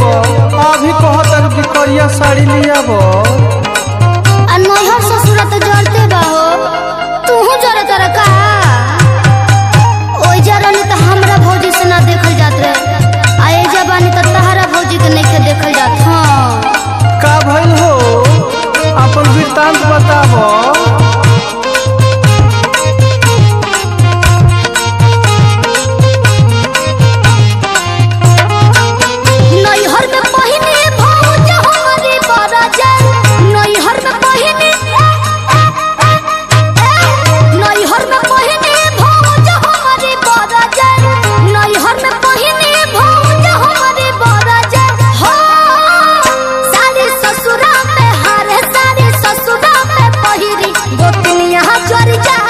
लियाब अभी कहतन कि करिया साड़ी लियाब हमरा भौजी से ना देखल जात तहरा भौजी के नइखे देखल जात हाँ का भइल हो अपन वृतांत बताबो पहिरी गोतनिया चोर जा।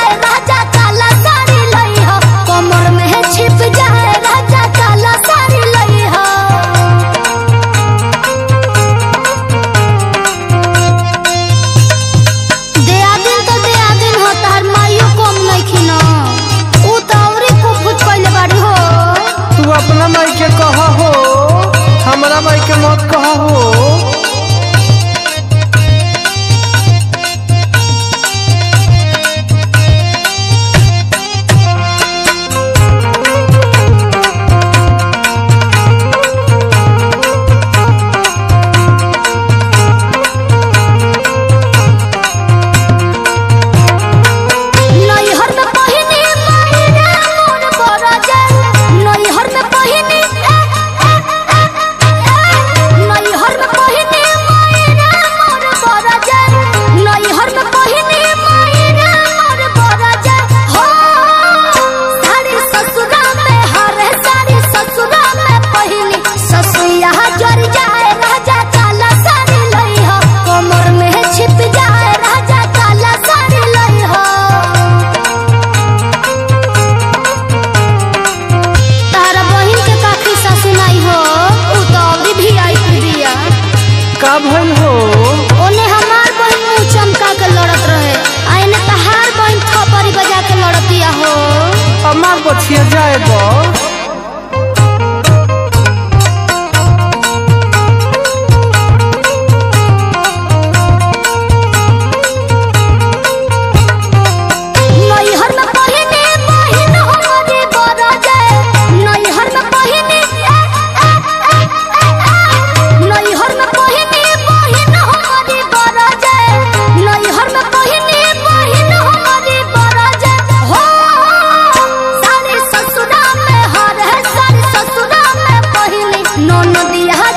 अमार बछिया जाए बो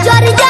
Yo,